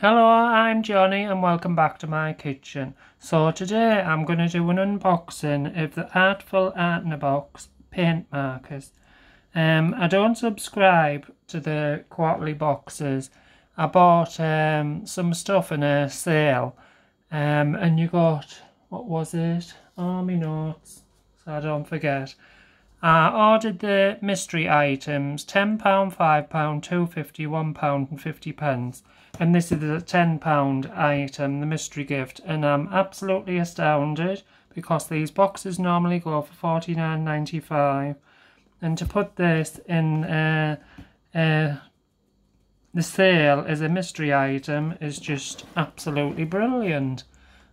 Hello, I'm Johnny and welcome back to my kitchen. So today I'm going to do an unboxing of the Artful Art in a Box paint markers. Um, I don't subscribe to the quarterly boxes. I bought um, some stuff in a sale um, and you got, what was it? Army notes, so I don't forget. I ordered the mystery items, £10, £5, £2.50, £1 and 50 pence. And this is the £10 item, the mystery gift. And I'm absolutely astounded because these boxes normally go for forty nine ninety five, And to put this in uh, uh, the sale as a mystery item is just absolutely brilliant.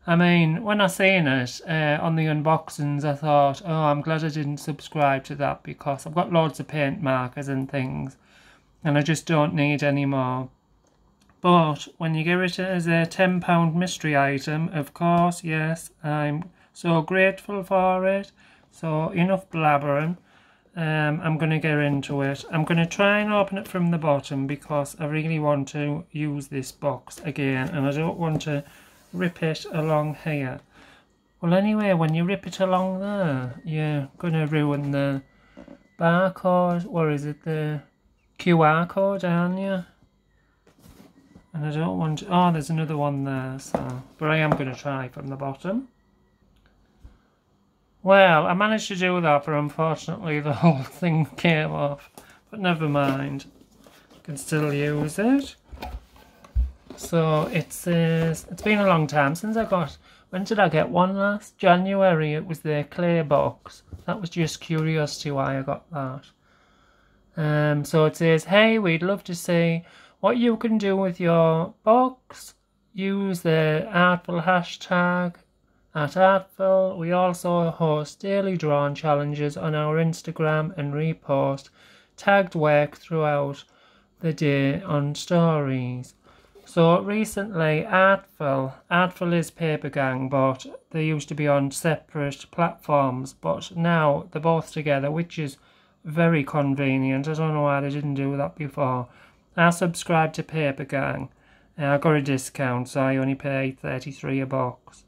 I mean, when I seen it uh, on the unboxings, I thought, oh, I'm glad I didn't subscribe to that because I've got loads of paint markers and things, and I just don't need any more. But when you give it as a £10 mystery item, of course, yes, I'm so grateful for it. So, enough blabbering. Um, I'm going to get into it. I'm going to try and open it from the bottom because I really want to use this box again and I don't want to rip it along here. Well anyway, when you rip it along there, you're going to ruin the barcode, or is it, the QR code, aren't you? And I don't want to, oh there's another one there, so, but I am going to try from the bottom. Well, I managed to do that, but unfortunately the whole thing came off. But never mind. I can still use it. So it's uh, it's been a long time since I got. When did I get one last? January. It was the clay box. That was just curiosity why I got that. Um. So it says, "Hey, we'd love to see what you can do with your box. Use the artful hashtag at Artful. We also host daily drawing challenges on our Instagram and repost tagged work throughout the day on stories." So recently, Artful, Artful is Paper Gang, but they used to be on separate platforms, but now they're both together, which is very convenient. I don't know why they didn't do that before. I subscribe to Paper Gang. I got a discount, so I only pay 33 a box.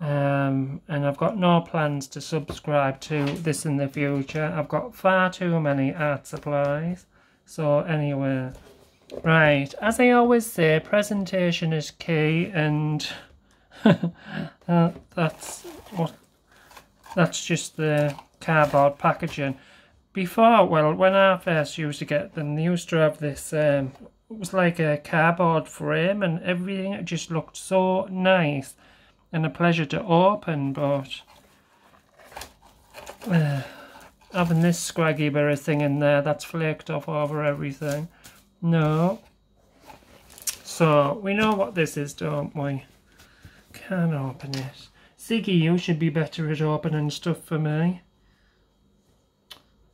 Um, and I've got no plans to subscribe to this in the future. I've got far too many art supplies. So anyway, Right, as I always say, presentation is key, and uh, that's what that's just the cardboard packaging. Before, well, when I first used to get them, they used to have this. Um, it was like a cardboard frame, and everything it just looked so nice and a pleasure to open. But uh, having this scraggy of thing in there that's flaked off over everything. No. So, we know what this is, don't we? Can't open it. Ziggy, you should be better at opening stuff for me.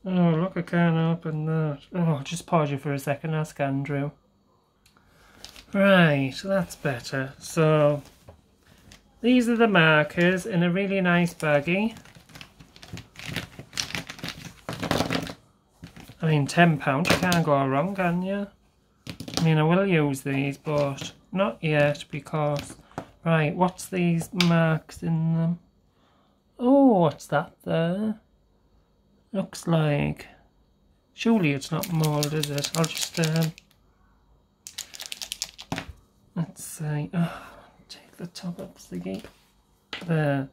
Oh, look, I can't open that. Oh, just pause you for a second, ask Andrew. Right, that's better. So, these are the markers in a really nice baggie. I mean, £10, you can't go wrong, can you? I mean, I will use these, but not yet because... Right, what's these marks in them? Oh, what's that there? Looks like... Surely it's not mould, is it? I'll just... Um, let's see. Oh, take the top up, Ziggy. There.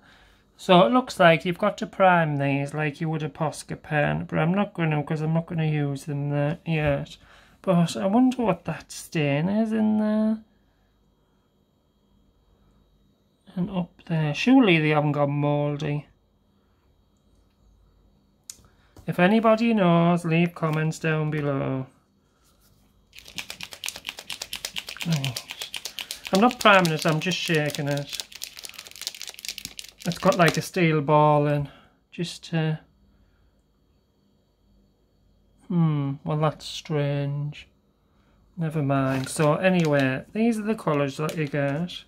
So it looks like you've got to prime these like you would a Posca pen, but I'm not going to because I'm not going to use them there yet. But I wonder what that stain is in there. And up there. Surely they haven't got mouldy. If anybody knows, leave comments down below. I'm not priming it, I'm just shaking it. It's got like a steel ball in, just to Hmm, well that's strange. Never mind. So anyway, these are the colours that you get.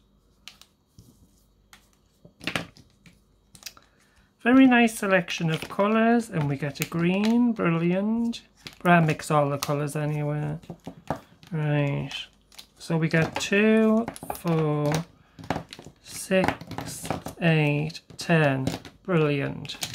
Very nice selection of colours and we get a green, brilliant. But I mix all the colours anyway. Right. So we get two, four, six, eight, ten. Brilliant.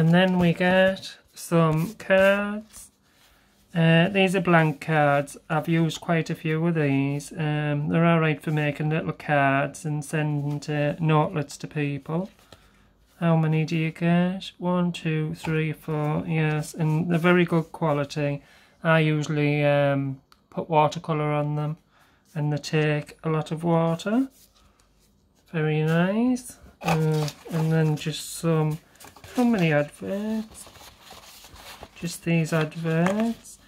And then we get some cards. Uh, these are blank cards. I've used quite a few of these. Um, they're alright for making little cards and sending to notelets to people. How many do you get? One, two, three, four. Yes, and they're very good quality. I usually um, put watercolour on them and they take a lot of water. Very nice. Uh, and then just some how many adverts? Just these adverts.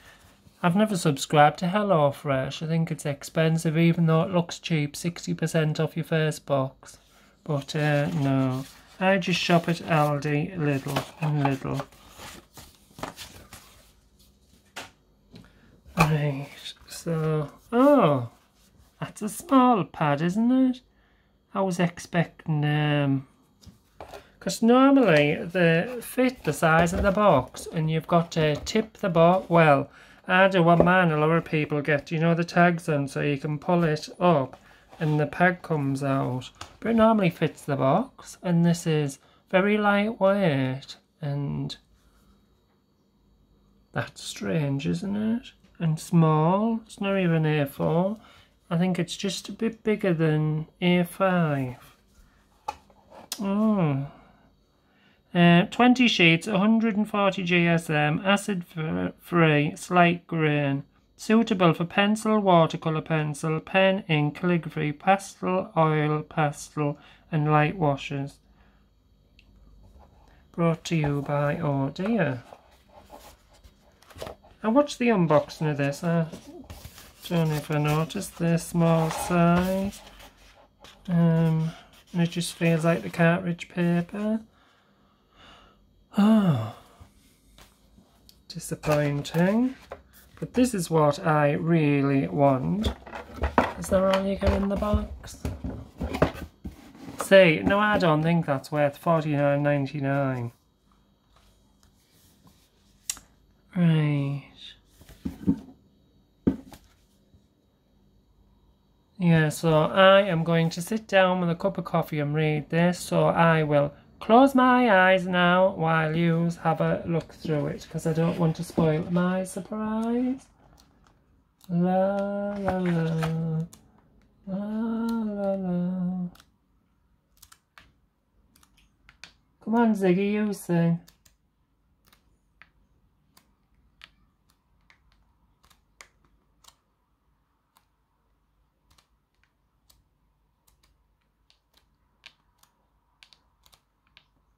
I've never subscribed to HelloFresh. I think it's expensive even though it looks cheap. 60% off your first box. But uh, no. I just shop at Aldi little and little. Right, so... Oh! That's a small pad, isn't it? I was expecting... Um, because normally they fit the size of the box and you've got to tip the box. Well, I do what man a lot of people get, you know, the tags on so you can pull it up and the peg comes out. But it normally fits the box and this is very lightweight and that's strange, isn't it? And small. It's not even A4. I think it's just a bit bigger than A5. Oh, uh, 20 sheets, 140 GSM, acid free, slate grain. Suitable for pencil, watercolour pencil, pen, ink, calligraphy, pastel, oil, pastel, and light washes. Brought to you by Oh Dear. I watched the unboxing of this. I don't know if I noticed the small size. Um, and it just feels like the cartridge paper. Oh, disappointing. But this is what I really want. Is there all you get in the box? See, no, I don't think that's worth forty nine ninety nine. Right. Yeah, so I am going to sit down with a cup of coffee and read this. So I will close my eyes now while you have a look through it because I don't want to spoil my surprise. La la la. La la la. Come on, Ziggy, you sing.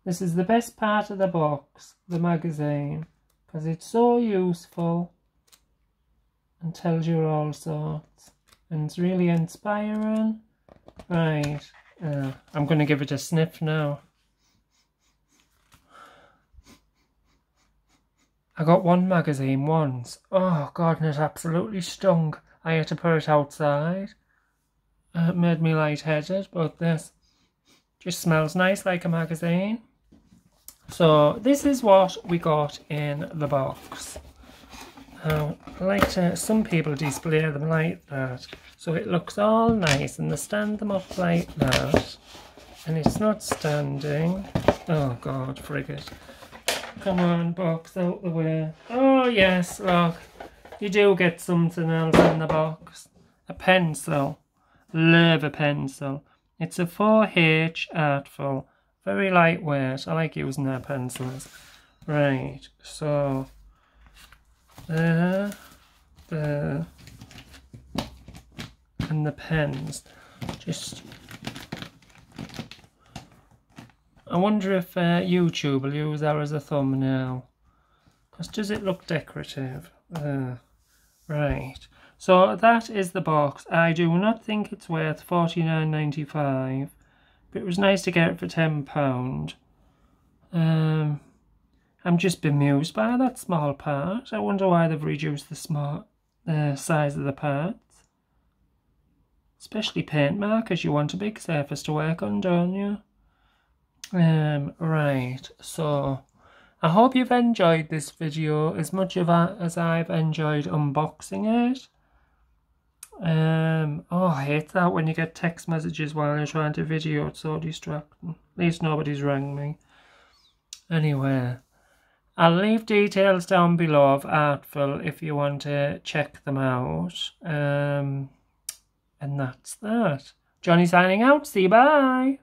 This is the best part of the box, the magazine, because it's so useful and tells you all sorts. And it's really inspiring. Right, uh, I'm going to give it a sniff now. I got one magazine once. Oh god, and it absolutely stunk. I had to put it outside. It made me lightheaded, but this just smells nice like a magazine. So this is what we got in the box. Now, I like to, some people display them like that. So it looks all nice and they stand them up like that. And it's not standing. Oh God, frigate. Come on, box out the way. Oh yes, look. You do get something else in the box. A pencil. Love a pencil. It's a 4H Artful very lightweight. I like using their pencils. Right, so there, there, and the pens. Just, I wonder if uh, YouTube will use that as a thumbnail. Because does it look decorative? Uh, right. So that is the box. I do not think it's worth forty nine ninety five. But it was nice to get it for £10. Um, I'm just bemused by that small part. I wonder why they've reduced the small the size of the parts. Especially paint markers, you want a big surface to work on, don't you? Um, right, so I hope you've enjoyed this video as much of as I've enjoyed unboxing it. Um, I hate that when you get text messages while you're trying to video. It's so distracting. At least nobody's rang me. Anyway, I'll leave details down below of Artful if you want to check them out. Um, and that's that. Johnny signing out. See you. Bye.